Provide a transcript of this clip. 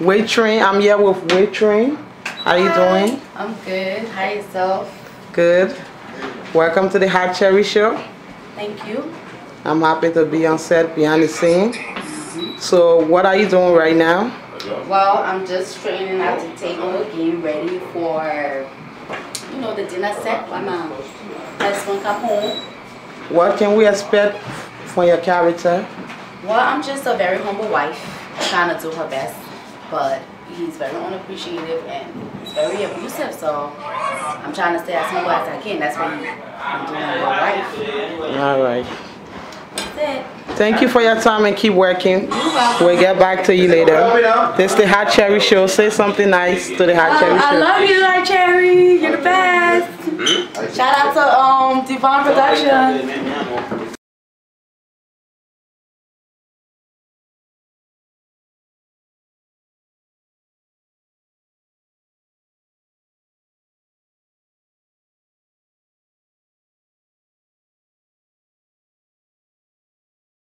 Winthrine. I'm here with Winthrine. How you doing? I'm good. How yourself? Good. Welcome to the Hot Cherry Show. Thank you. I'm happy to be on set behind the scene. So what are you doing right now? Well, I'm just straightening out the table, getting ready for, you know, the dinner set when uh, my husband come home. What can we expect from your character? Well, I'm just a very humble wife, trying to do her best, but he's very unappreciative and he's very abusive, so I'm trying to stay as humble as I can. That's what I'm doing a good wife. All right. That's it. Thank you for your time and keep working. We'll get back to you later. This is the Hot Cherry Show. Say something nice to the Hot Cherry Show. I love you, Hot Cherry. You're the best. Shout out to um Devon Production.